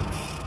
you